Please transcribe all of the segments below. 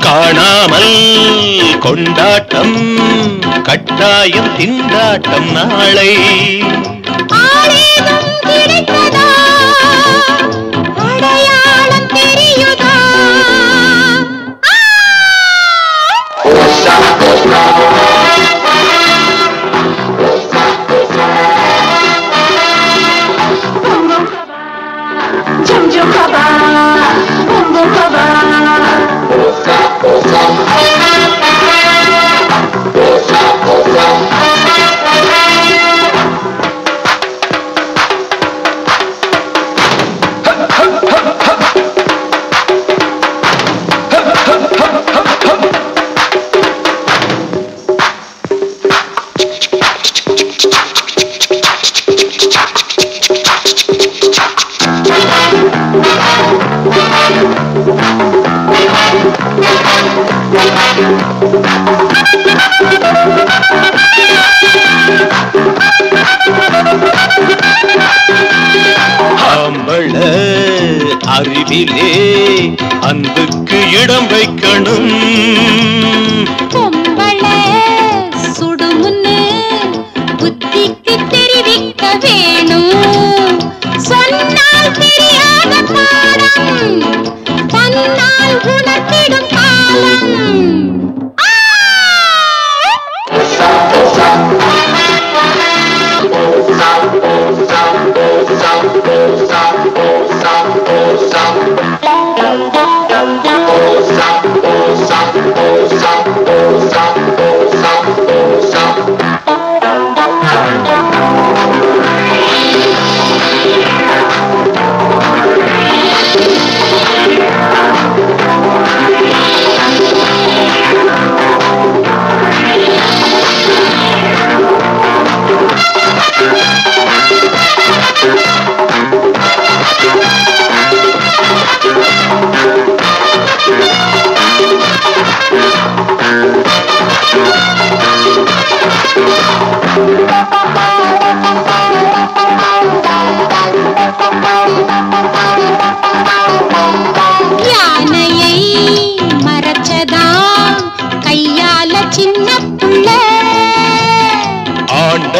காணாமல் கொண்டாட்டம் கட்டாயம் திண்டாட்டம் நாளை. கிடைத்தது வாழ அறிவிலே அன்புக்கு இடம் வைக்கணும்.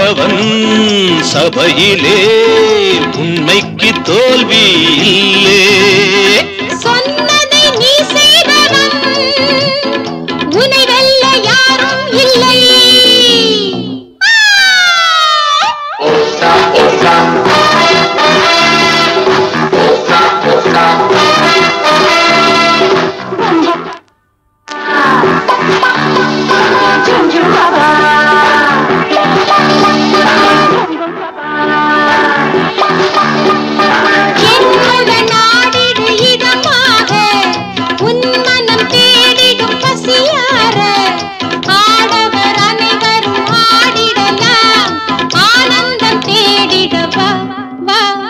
கண்டவன் சபையிலே உண்மைக்கு தோல்வி இல்லை. va, va.